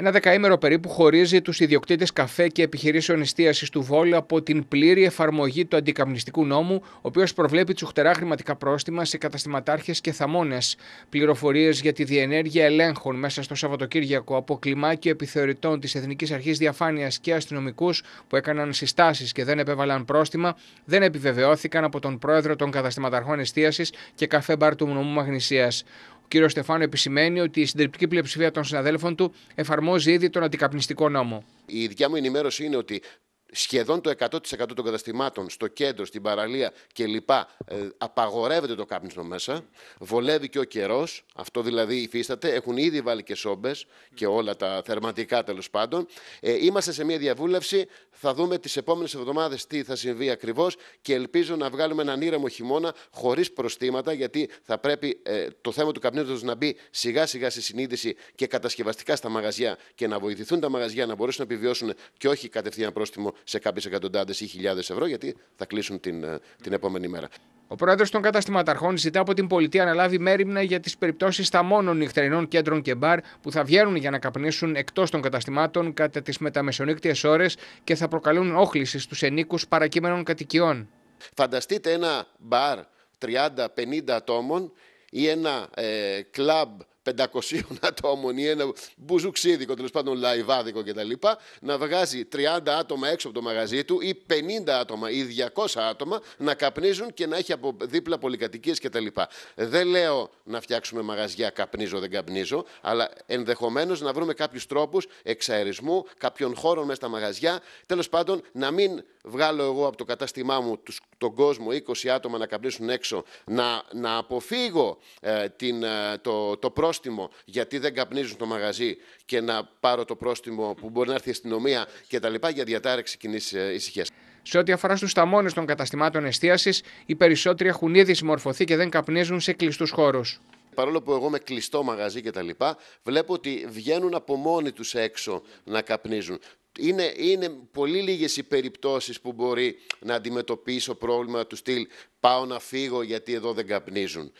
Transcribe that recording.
Ένα δεκαήμερο περίπου χωρίζει τους ιδιοκτήτες καφέ και επιχειρήσεων εστίασης του Βόλου από την πλήρη εφαρμογή του αντικαπνιστικού νόμου, ο οποίος προβλέπει τσουχτερά χρηματικά πρόστιμα σε καταστηματάρχες και θαμώνες. Πληροφορίες για τη διενέργεια ελέγχων μέσα στο Σαββατοκύριακο από κλιμάκιο επιθεωρητών της Εθνικής Αρχής Διαφάνειας και αστυνομικούς που έκαναν συστάσεις και δεν επέβαλαν πρόστιμα δεν επιβεβαιώθηκαν από τον πρόεδρο των καταστηματαρχών εστίασης και καφέ μπαρ του νομού Μαγνησίας κ. Στεφάνου επισημαίνει ότι η συντριπτική πλειοψηφία των συναδέλφων του εφαρμόζει ήδη τον αντικαπνιστικό νόμο. Η δικιά μου ενημέρωση είναι ότι σχεδόν το 100% των καταστημάτων στο κέντρο, στην παραλία κλπ. Ε, απαγορεύεται το κάπνισμα μέσα. Βολεύει και ο καιρός. Αυτό δηλαδή υφίσταται. Έχουν ήδη βάλει και σόμπες και όλα τα θερματικά τέλος πάντων. Ε, είμαστε σε μια διαβούλευση. Θα δούμε τις επόμενες εβδομάδες τι θα συμβεί ακριβώς και ελπίζω να βγάλουμε έναν ήρεμο χειμώνα χωρίς προστήματα γιατί θα πρέπει ε, το θέμα του καπνίσματο να μπει σιγά σιγά στη συνείδηση και κατασκευαστικά στα μαγαζιά και να βοηθηθούν τα μαγαζιά να μπορέσουν να επιβιώσουν και όχι κατευθείαν πρόστιμο σε κάποιες εκατοντάδες ή χιλιάδες ευρώ, γιατί θα κλείσουν την, ε, την επόμενη μέρα. Ο πρόεδρος των καταστηματαρχών ζητά από την πολιτεία να λάβει μέρημνα για τις περιπτώσεις σταμόνων νυχτερινών κέντρων και μπαρ που θα βγαίνουν για να καπνίσουν εκτός των καταστημάτων κατά τις μεταμεσονύκτιες ώρες και θα προκαλούν όχληση στους ενίκους παρακείμενων κατοικιών. Φανταστείτε ένα μπαρ 30-50 ατόμων ή ένα ε, κλαμπ 500 ατόμων ή ένα μπουζουξίδικο, τέλος πάντων λαϊβάδικο κτλ. να βγάζει 30 άτομα έξω από το μαγαζί του ή 50 άτομα ή 200 άτομα να καπνίζουν και να έχει από δίπλα πολυκατοικίες κτλ. Δεν λέω να φτιάξουμε μαγαζιά καπνίζω, δεν καπνίζω, αλλά ενδεχομένως να βρούμε κάποιους τρόπους εξαερισμού κάποιων χώρων μέσα στα μαγαζιά. Τέλος πάντων, να μην βγάλω εγώ από το κατάστημά μου τους, τον κόσμο 20 άτομα να καπνίσουν έξω, να, να αποφύγω ε, την, ε, το, το πρόστιμο γιατί δεν καπνίζουν στο μαγαζί και να πάρω το πρόστιμο που μπορεί να έρθει η αστυνομία κτλ. για διατάρεξη κοινής ε, ησυχίας. Σε ό,τι αφορά στους ταμώνε των καταστημάτων εστίασης, οι περισσότεροι έχουν ήδη συμμορφωθεί και δεν καπνίζουν σε κλειστούς χώρους παρόλο που εγώ με κλειστό μαγαζί και τα λοιπά, βλέπω ότι βγαίνουν από μόνοι τους έξω να καπνίζουν είναι, είναι πολύ λίγες οι περιπτώσεις που μπορεί να αντιμετωπίσω πρόβλημα του στυλ πάω να φύγω γιατί εδώ δεν καπνίζουν.